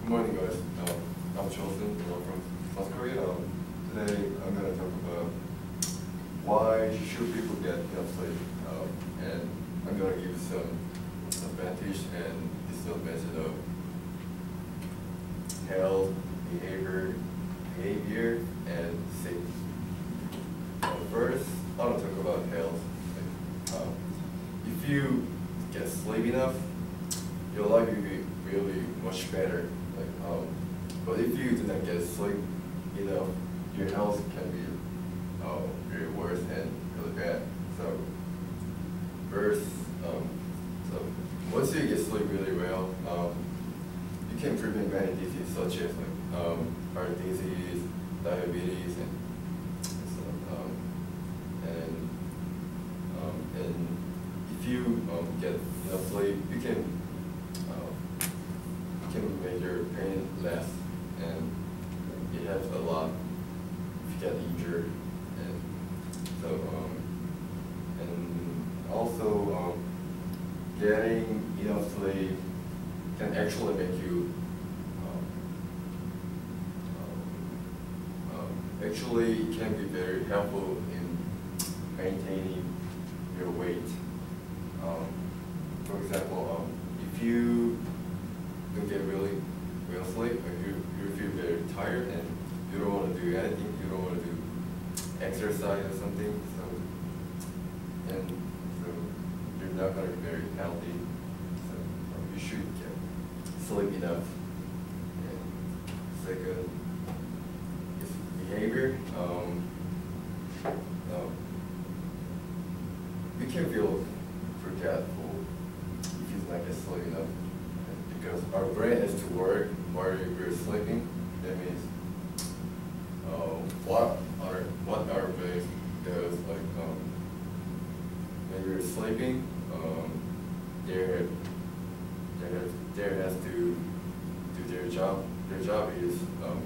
Good morning, guys. Um, I'm Chulsun, I'm from South Korea. Um, today, I'm gonna talk about why should people get enough um, and I'm gonna give some advantage and disadvantage of health, behavior, behavior, and safety. Uh, first, I want to talk about health. Um, if you get sleep enough, your life will be really much better. Um, but if you do not get sleep enough, your health can be uh, very worse and really bad. So, first, um, so once you get sleep really well, um, you can prevent many diseases such as like um, heart disease, diabetes, and so, um, and um, and if you um, get enough sleep, you can um, you can make your pain less, and it helps a lot if you get injured, and so um, and also um, getting enough sleep can actually make you um, um, um, actually can be very helpful in maintaining your weight. Um, for example, if you don't get really sleep, or you, you feel very tired and you don't want to do anything, you don't want to do exercise or something, so and so you're not going to be very healthy. So you should get sleep enough. And second is behavior. Um, um, we can feel forgetful if you not get sleep enough. Because our brain has to work while we're sleeping. That means uh, what our what our brain does like um, when you're sleeping, um, there there has to do their job. Their job is um,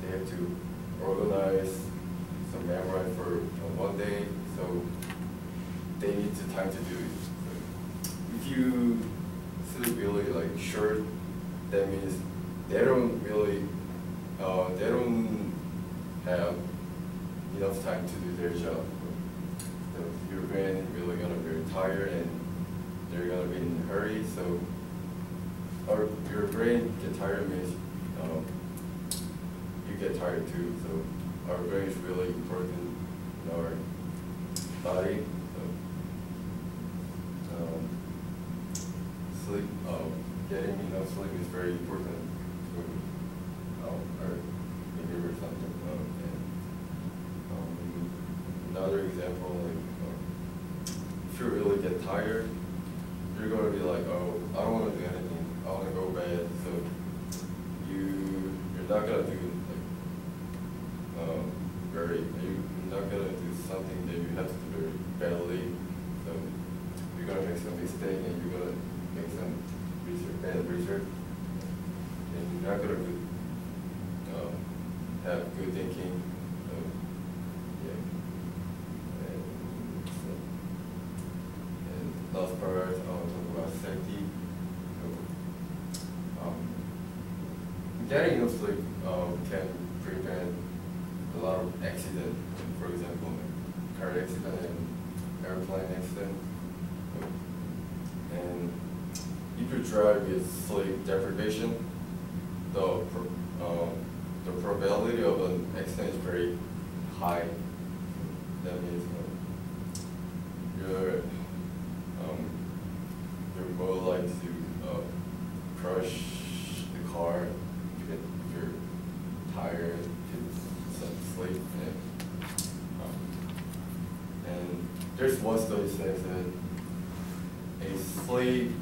they have to organize some memory for uh, one day, so they need the time to do it. So if you sleep really like short, that means they don't really uh, they don't have enough time to do their job. Brain is really gonna be tired and they're gonna be in a hurry. So or your brain get tired means um, you get tired too. So our brain is really important in our body. So, um, sleep, um, getting sleep is very important to um, our behavior something. Um, and um, another example, like um, if you really get tired, you're going to be like, oh, I don't want to do anything. I want to go bed. So you you're not gonna do like um, very you- you're not gonna do something that you have to do very badly. So you're gonna make some mistake and some research, bad research, and you're not gonna do, um, have good thinking. So yeah. And, and last part, I want to talk about safety. Um, getting enough sleep um, can prevent a lot of accident. For example, car accident and airplane accident. And you drive with sleep deprivation, the um, the probability of an accident is very high. That means um, you're um, you're more likely to uh, crush the car if, you're tired, get some sleep, and, um, and there's one study says that a sleep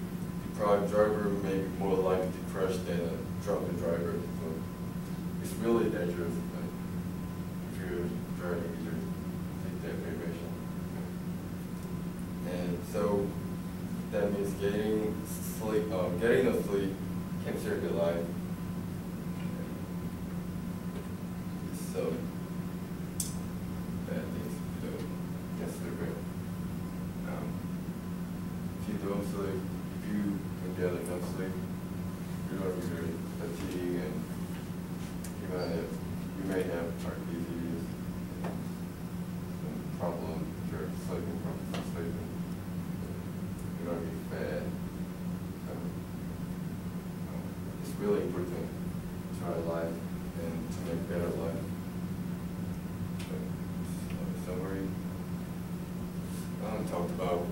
deprived driver may be more likely to crash than a drunken driver. So it's really dangerous if you're driving with your sleep deprivation. And so that means getting sleep, um, getting enough sleep can save your life. So bad things if you don't sleep, if you don't sleep, really important to our life and to make better life. Uh, summary, um, talked about